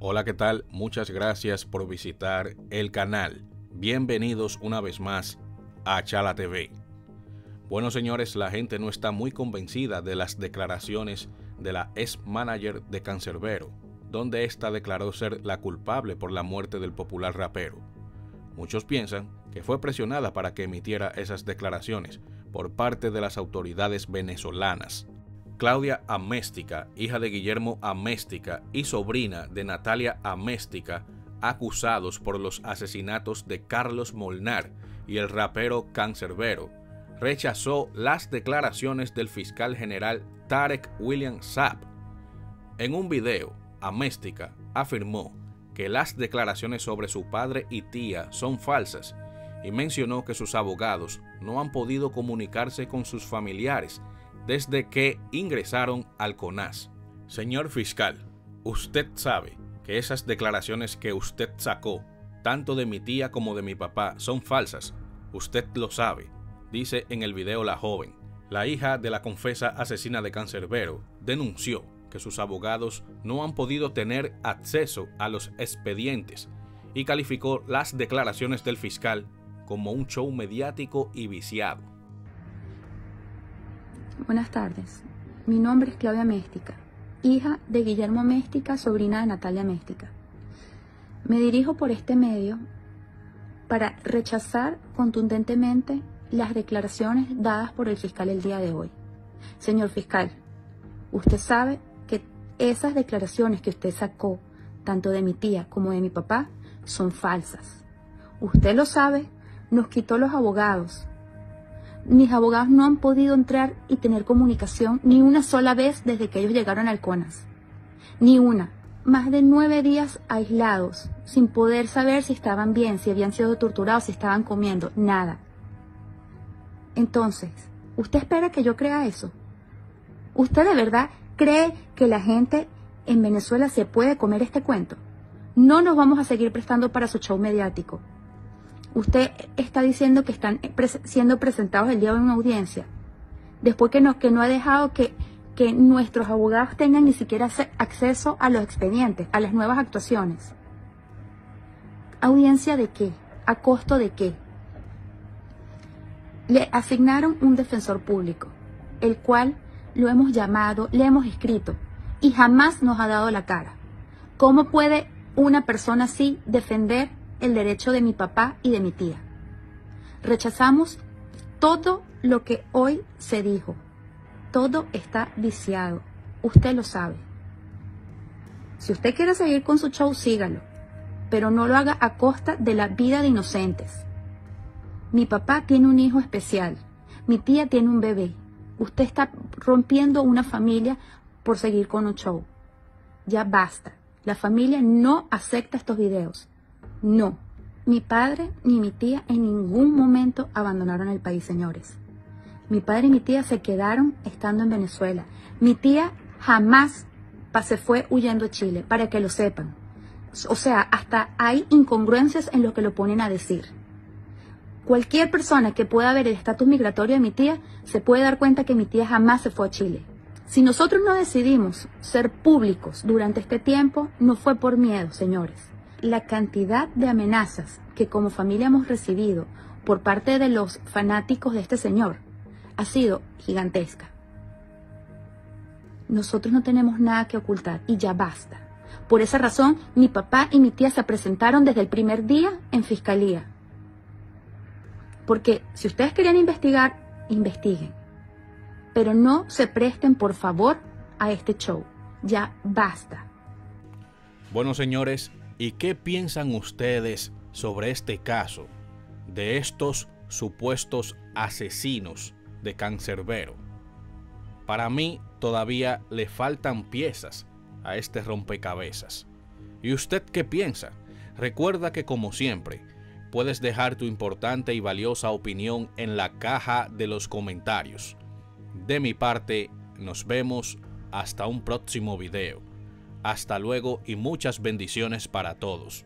Hola, ¿qué tal? Muchas gracias por visitar el canal. Bienvenidos una vez más a Chala TV. Bueno, señores, la gente no está muy convencida de las declaraciones de la ex manager de Cancerbero, donde ésta declaró ser la culpable por la muerte del popular rapero. Muchos piensan que fue presionada para que emitiera esas declaraciones por parte de las autoridades venezolanas. Claudia Améstica, hija de Guillermo Améstica y sobrina de Natalia Améstica, acusados por los asesinatos de Carlos Molnar y el rapero Cancerbero, rechazó las declaraciones del fiscal general Tarek William Saab. En un video, Améstica afirmó que las declaraciones sobre su padre y tía son falsas y mencionó que sus abogados no han podido comunicarse con sus familiares desde que ingresaron al CONAS. Señor fiscal, usted sabe que esas declaraciones que usted sacó, tanto de mi tía como de mi papá, son falsas. Usted lo sabe, dice en el video la joven. La hija de la confesa asesina de Cancerbero denunció que sus abogados no han podido tener acceso a los expedientes y calificó las declaraciones del fiscal como un show mediático y viciado. Buenas tardes. Mi nombre es Claudia Méstica, hija de Guillermo Méstica, sobrina de Natalia Méstica. Me dirijo por este medio para rechazar contundentemente las declaraciones dadas por el fiscal el día de hoy. Señor fiscal, usted sabe esas declaraciones que usted sacó, tanto de mi tía como de mi papá, son falsas. Usted lo sabe, nos quitó los abogados. Mis abogados no han podido entrar y tener comunicación ni una sola vez desde que ellos llegaron al CONAS. Ni una. Más de nueve días aislados, sin poder saber si estaban bien, si habían sido torturados, si estaban comiendo, nada. Entonces, ¿usted espera que yo crea eso? ¿Usted de verdad cree que la gente en Venezuela se puede comer este cuento. No nos vamos a seguir prestando para su show mediático. Usted está diciendo que están siendo presentados el día de una audiencia, después que no, que no ha dejado que, que nuestros abogados tengan ni siquiera acceso a los expedientes, a las nuevas actuaciones. ¿Audiencia de qué? ¿A costo de qué? Le asignaron un defensor público, el cual lo hemos llamado, le hemos escrito y jamás nos ha dado la cara. ¿Cómo puede una persona así defender el derecho de mi papá y de mi tía? Rechazamos todo lo que hoy se dijo. Todo está viciado. Usted lo sabe. Si usted quiere seguir con su show, sígalo. Pero no lo haga a costa de la vida de inocentes. Mi papá tiene un hijo especial. Mi tía tiene un bebé. Usted está rompiendo una familia por seguir con un show. Ya basta. La familia no acepta estos videos. No. Mi padre ni mi tía en ningún momento abandonaron el país, señores. Mi padre y mi tía se quedaron estando en Venezuela. Mi tía jamás se fue huyendo a Chile, para que lo sepan. O sea, hasta hay incongruencias en lo que lo ponen a decir. Cualquier persona que pueda ver el estatus migratorio de mi tía se puede dar cuenta que mi tía jamás se fue a Chile. Si nosotros no decidimos ser públicos durante este tiempo, no fue por miedo, señores. La cantidad de amenazas que como familia hemos recibido por parte de los fanáticos de este señor ha sido gigantesca. Nosotros no tenemos nada que ocultar y ya basta. Por esa razón, mi papá y mi tía se presentaron desde el primer día en fiscalía porque si ustedes querían investigar, investiguen. Pero no se presten, por favor, a este show. Ya basta. Bueno, señores, ¿y qué piensan ustedes sobre este caso de estos supuestos asesinos de Cancerbero? Para mí todavía le faltan piezas a este rompecabezas. ¿Y usted qué piensa? Recuerda que como siempre, puedes dejar tu importante y valiosa opinión en la caja de los comentarios. De mi parte, nos vemos hasta un próximo video. Hasta luego y muchas bendiciones para todos.